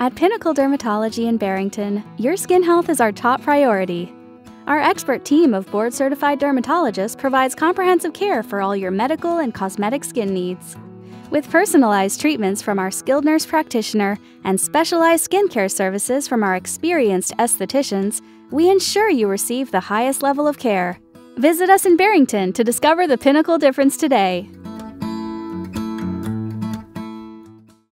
At Pinnacle Dermatology in Barrington, your skin health is our top priority. Our expert team of board certified dermatologists provides comprehensive care for all your medical and cosmetic skin needs. With personalized treatments from our skilled nurse practitioner and specialized skincare services from our experienced estheticians, we ensure you receive the highest level of care. Visit us in Barrington to discover the pinnacle difference today.